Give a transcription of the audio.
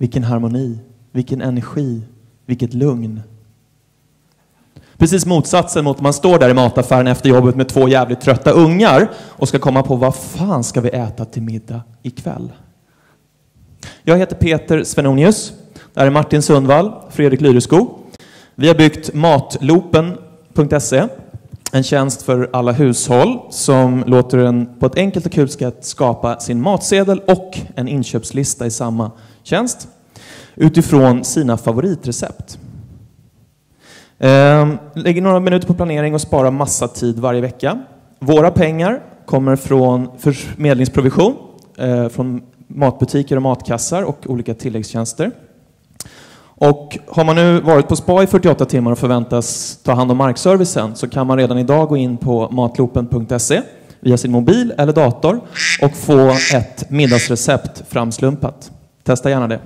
Vilken harmoni, vilken energi, vilket lugn. Precis motsatsen mot att man står där i mataffären efter jobbet med två jävligt trötta ungar och ska komma på vad fan ska vi äta till middag ikväll? Jag heter Peter Svenonius. Det här är Martin Sundvall, Fredrik Lyreskog. Vi har byggt matlopen.se, en tjänst för alla hushåll som låter en på ett enkelt och kul sätt skapa sin matsedel och en inköpslista i samma tjänst utifrån sina favoritrecept. Ehm, lägger några minuter på planering och sparar massa tid varje vecka. Våra pengar kommer från förmedlingsprovision eh, från matbutiker och matkassar och olika tilläggstjänster. Och har man nu varit på spa i 48 timmar och förväntas ta hand om markservicen så kan man redan idag gå in på matlopen.se via sin mobil eller dator och få ett middagsrecept framslumpat. Testa gärna det.